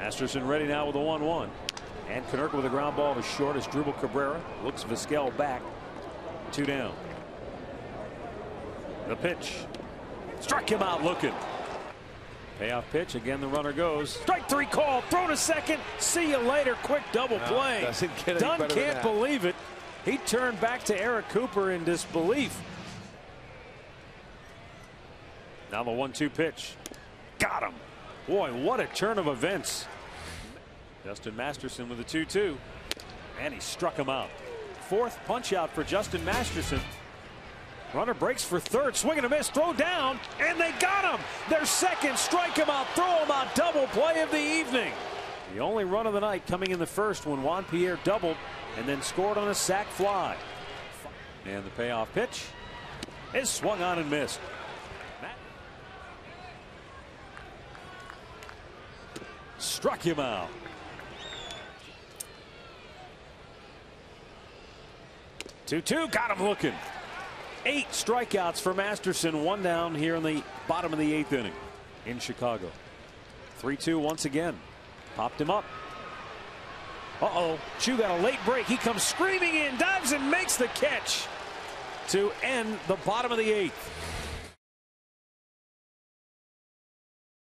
Masterson ready now with a 1 1. And Konerko with a ground ball to short Asdrubal Cabrera looks Vizquel back. Two down. The pitch. Struck him out looking. Payoff pitch. Again, the runner goes. Strike three call. Throw to second. See you later. Quick double No, play. doesn't get any Dunn can't believe it. He turned back to Eric Cooper in disbelief. Now the one two pitch. Got him. Boy, what a turn of events. Justin Masterson with a 2 2. And he struck him out. Fourth punch out for Justin Masterson. Runner breaks for third, swing and a miss, throw down, and they got him. Their second, strike him out, throw him out, double play of the evening. The only run of the night coming in the first when Juan Pierre doubled and then scored on a sac fly. And the payoff pitch is swung on and missed. Struck him out. Two two got him looking. Eight strikeouts for Masterson. One down here in the bottom of the eighth inning in Chicago. 3 2 once again. Popped him up. Uh oh. Choo got a late break. He comes screaming in, dives and makes the catch to end the bottom of the eighth.